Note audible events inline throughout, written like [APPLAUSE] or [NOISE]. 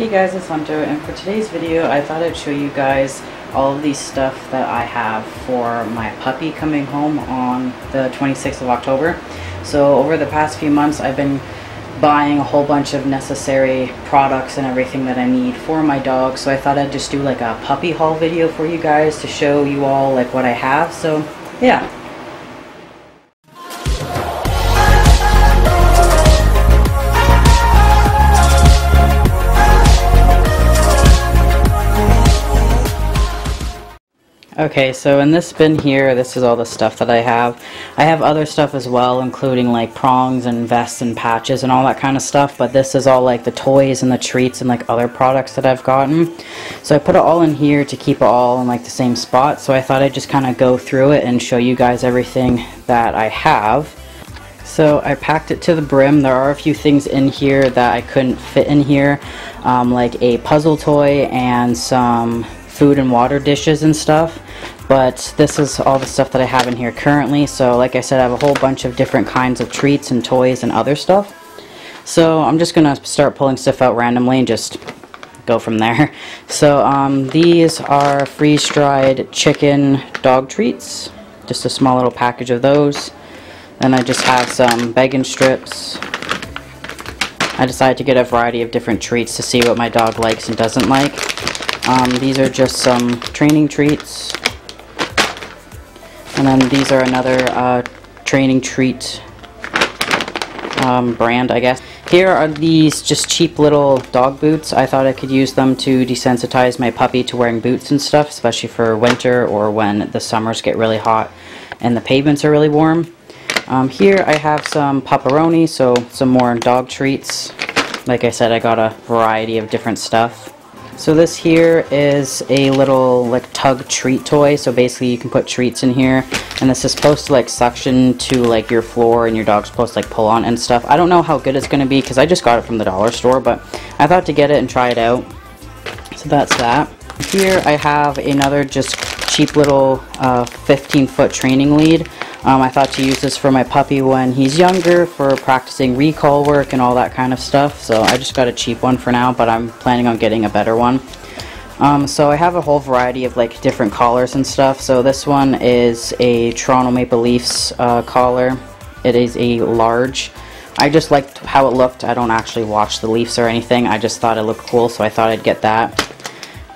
Hey guys, it's Hunter, and for today's video, I thought I'd show you guys all of these stuff that I have for my puppy coming home on the 26th of October. So over the past few months, I've been buying a whole bunch of necessary products and everything that I need for my dog. So I thought I'd just do like a puppy haul video for you guys to show you all like what I have. So yeah, Okay, so in this bin here, this is all the stuff that I have. I have other stuff as well, including like prongs and vests and patches and all that kind of stuff, but this is all like the toys and the treats and like other products that I've gotten. So I put it all in here to keep it all in like the same spot, so I thought I'd just kind of go through it and show you guys everything that I have. So I packed it to the brim. There are a few things in here that I couldn't fit in here, um, like a puzzle toy and some food and water dishes and stuff but this is all the stuff that I have in here currently. So like I said I have a whole bunch of different kinds of treats and toys and other stuff. So I'm just gonna start pulling stuff out randomly and just go from there. [LAUGHS] So um, these are freeze-dried chicken dog treats. Just a small little package of those. Then I just have some bacon strips. I decided to get a variety of different treats to see what my dog likes and doesn't like. Um, these are just some training treats. And then these are another uh, training treat um, brand, I guess. Here are these just cheap little dog boots. I thought I could use them to desensitize my puppy to wearing boots and stuff, especially for winter or when the summers get really hot and the pavements are really warm. Um, here I have some pepperoni, so some more dog treats. Like I said, I got a variety of different stuff. So this here is a little like tug treat toy. So basically you can put treats in here and this is supposed to like suction to like your floor and your dog's supposed to like pull on and stuff. I don't know how good it's going to be because I just got it from the dollar store but I thought to get it and try it out. So that's that. Here I have another just cheap little uh, 15 foot training lead. Um, I thought to use this for my puppy when he's younger for practicing recall work and all that kind of stuff. So I just got a cheap one for now, but I'm planning on getting a better one. Um, so I have a whole variety of like different collars and stuff. So this one is a Toronto Maple Leafs uh, collar. It is a large. I just liked how it looked. I don't actually watch the Leafs or anything. I just thought it looked cool, so I thought I'd get that.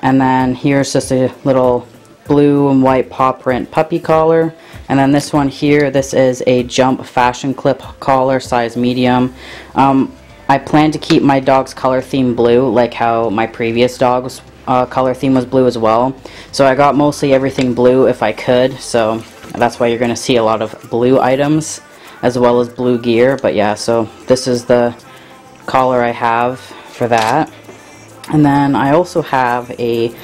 And then here's just a little blue and white paw print puppy collar. And then this one here, this is a Jump Fashion Clip collar, size medium. Um, I plan to keep my dog's color theme blue, like how my previous dog's uh, color theme was blue as well. So I got mostly everything blue if I could, so that's why you're going to see a lot of blue items as well as blue gear. But yeah, so this is the collar I have for that. And then I also have a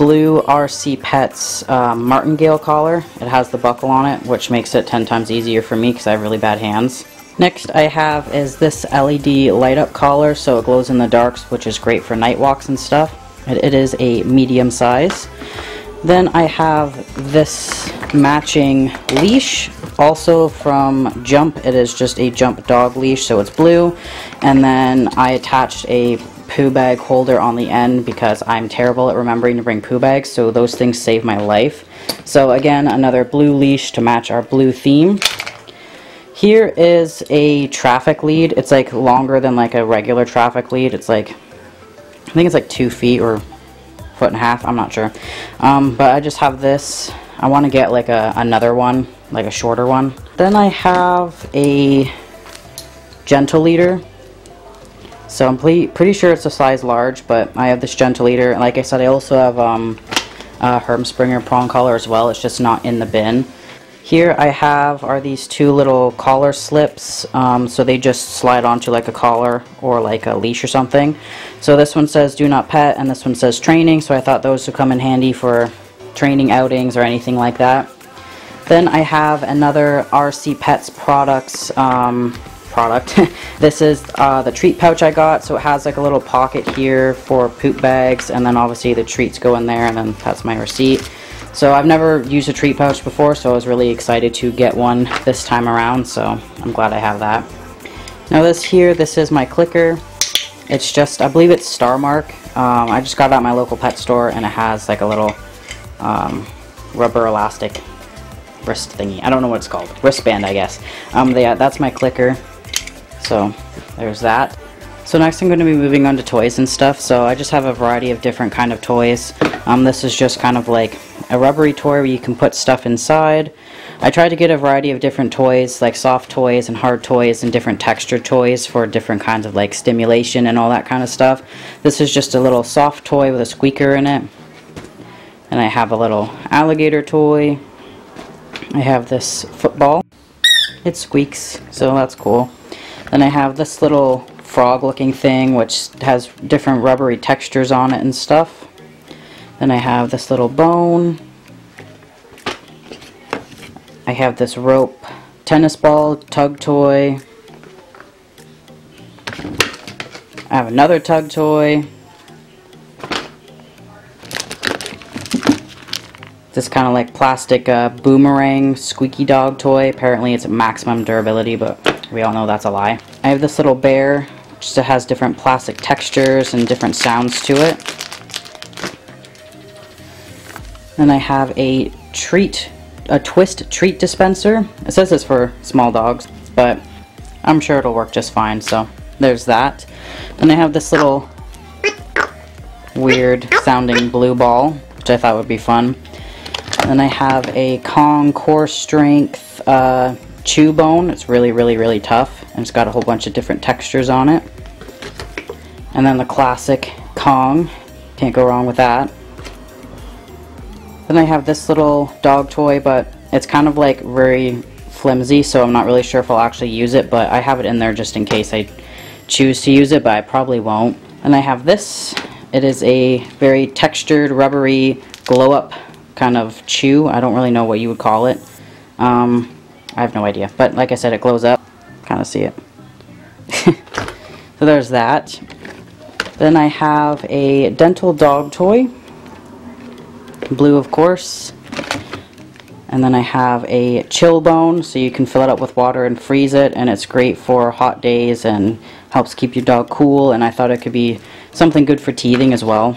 blue RC Pets uh, martingale collar. It has the buckle on it, which makes it 10 times easier for me because I have really bad hands. Next I have is this LED light up collar, so it glows in the darks, which is great for night walks and stuff. it, it is a medium size. Then I have this matching leash, also from Jump. It is just a Jump dog leash, so it's blue. And then I attached a poo bag holder on the end because I'm terrible at remembering to bring poo bags, so those things save my life. So again, another blue leash to match our blue theme. Here is a traffic lead. It's like longer than like a regular traffic lead. It's like, I think it's like two feet or foot and a half. I'm not sure. Um, but I just have this. I want to get like a, another one, like a shorter one. Then I have a gentle leader. So I'm pretty sure it's a size large, but I have this gentle leader. And like I said, I also have um, a Herm Sprenger prong collar as well. It's just not in the bin. Here I have are these two little collar slips. Um, so they just slide onto like a collar or like a leash or something. So this one says do not pet and this one says training. So I thought those would come in handy for training outings or anything like that. Then I have another RC Pets products um, product. [LAUGHS] this is uh, the treat pouch I got, so it has like a little pocket here for poop bags, and then obviously the treats go in there, and then that's my receipt. So I've never used a treat pouch before, so I was really excited to get one this time around, so I'm glad I have that. Now this here, this is my clicker. It's just, I believe it's Star Mark. Um, I just got it at my local pet store and it has like a little um, rubber elastic wrist thingy. I don't know what it's called. Wristband, I guess. Um, yeah, that's my clicker. So, there's that. So next I'm going to be moving on to toys and stuff. So I just have a variety of different kind of toys. Um, this is just kind of like a rubbery toy where you can put stuff inside. I tried to get a variety of different toys, like soft toys and hard toys and different textured toys for different kinds of like stimulation and all that kind of stuff. This is just a little soft toy with a squeaker in it. And I have a little alligator toy. I have this football. It squeaks, so that's cool. Then I have this little frog looking thing which has different rubbery textures on it and stuff. Then I have this little bone. I have this rope tennis ball tug toy. I have another tug toy. this kind of like plastic uh, boomerang squeaky dog toy. Apparently it's maximum durability, but we all know that's a lie. I have this little bear, which has different plastic textures and different sounds to it. Then I have a treat, a twist treat dispenser. It says it's for small dogs, but I'm sure it'll work just fine, so there's that. Then I have this little weird sounding blue ball, which I thought would be fun. Then I have a Kong Core Strength uh, Chew Bone. It's really, really, really tough. And it's got a whole bunch of different textures on it. And then the classic Kong. Can't go wrong with that. Then I have this little dog toy, but it's kind of like very flimsy, so I'm not really sure if I'll actually use it, but I have it in there just in case I choose to use it, but I probably won't. And I have this. It is a very textured, rubbery, glow-up kind of chew. I don't really know what you would call it. Um, I have no idea. But like I said, it glows up. Kind of see it. [LAUGHS] so there's that. Then I have a dental dog toy. Blue, of course. And then I have a chill bone, so you can fill it up with water and freeze it, and it's great for hot days and helps keep your dog cool, and I thought it could be something good for teething as well.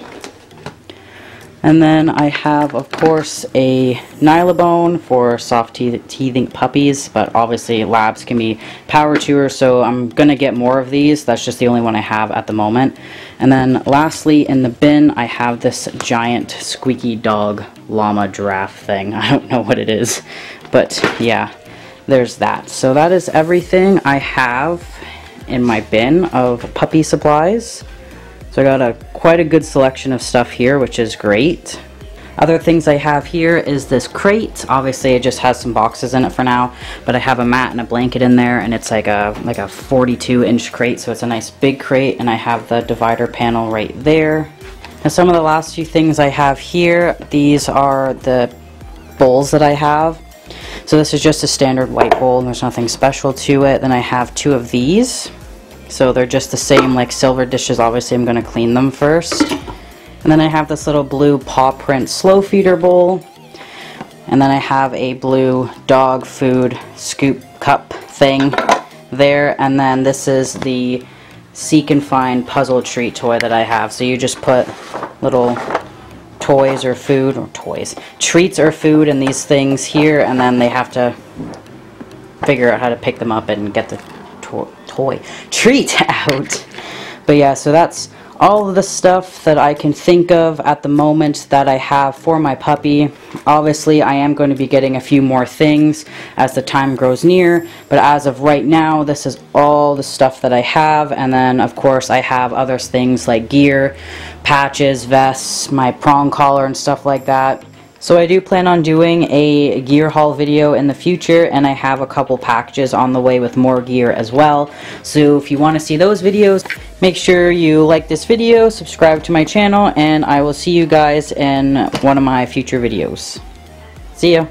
And then I have, of course, a Nylabone for soft teething puppies, but obviously labs can be power chewers, so I'm going to get more of these. That's just the only one I have at the moment. And then lastly, in the bin, I have this giant squeaky dog llama giraffe thing. [LAUGHS] I don't know what it is, but yeah, there's that. So that is everything I have in my bin of puppy supplies. So I got a quite a good selection of stuff here, which is great. Other things I have here is this crate. Obviously, it just has some boxes in it for now, but I have a mat and a blanket in there, and it's like a like a 42 inch crate, so it's a nice big crate, and I have the divider panel right there. And some of the last few things I have here, these are the bowls that I have. So this is just a standard white bowl, and there's nothing special to it. Then I have two of these. So they're just the same like silver dishes. Obviously I'm going to clean them first. And then I have this little blue paw print slow feeder bowl. And then I have a blue dog food scoop cup thing there. And then this is the Seek and Find puzzle treat toy that I have. So you just put little toys or food, or toys, treats or food in these things here. And then they have to figure out how to pick them up and get the to toy treat [LAUGHS] out. But yeah, so that's all of the stuff that I can think of at the moment that I have for my puppy. Obviously, I am going to be getting a few more things as the time grows near, but as of right now, this is all the stuff that I have, and then, of course, I have other things like gear, patches, vests, my prong collar, and stuff like that. So I do plan on doing a gear haul video in the future and I have a couple packages on the way with more gear as well. So if you want to see those videos, make sure you like this video, subscribe to my channel, and I will see you guys in one of my future videos. See ya!